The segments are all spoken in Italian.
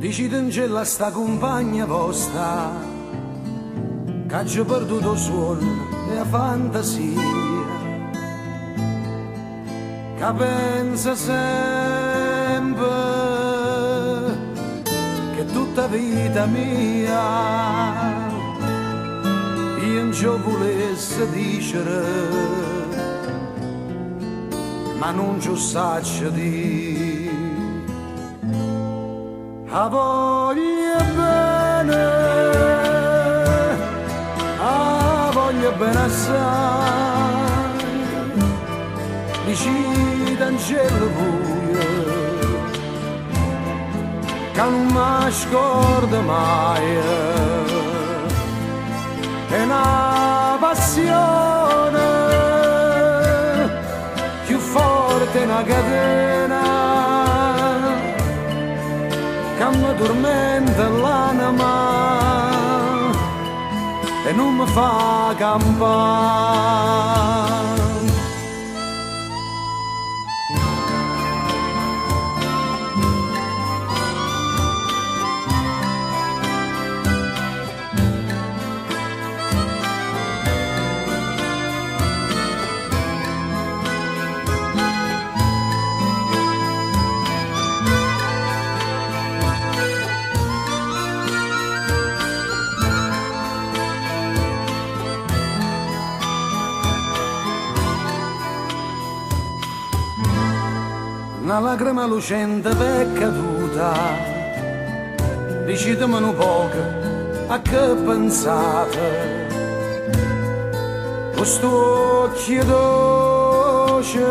Decide sta compagna vostra che ha perduto suono e la fantasia che pensa sempre che tutta vita mia io non volesse dire ma non ci saccio dire a voglia bene, a voglia bene assai, vicino al cielo buio, che non mi scorda mai, è una passione più forte una catena e non mi fa campare. Una lacrima lucente per caduta. Decidemelo poco a che pensate? Questo occhio dolce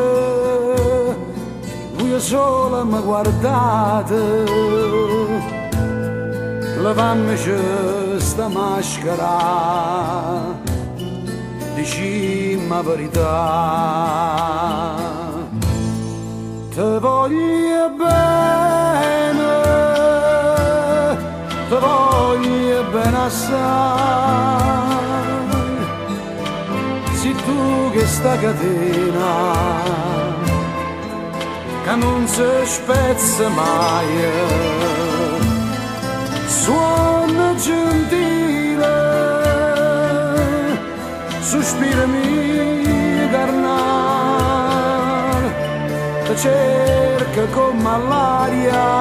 lui solo mi guardate. Levandoci sta maschera dicimma verità te voglio bene, te voglio bene assai, sei tu che sta catena, che non si spezza mai, suona gentile, sospirami carnale, cerca con malaria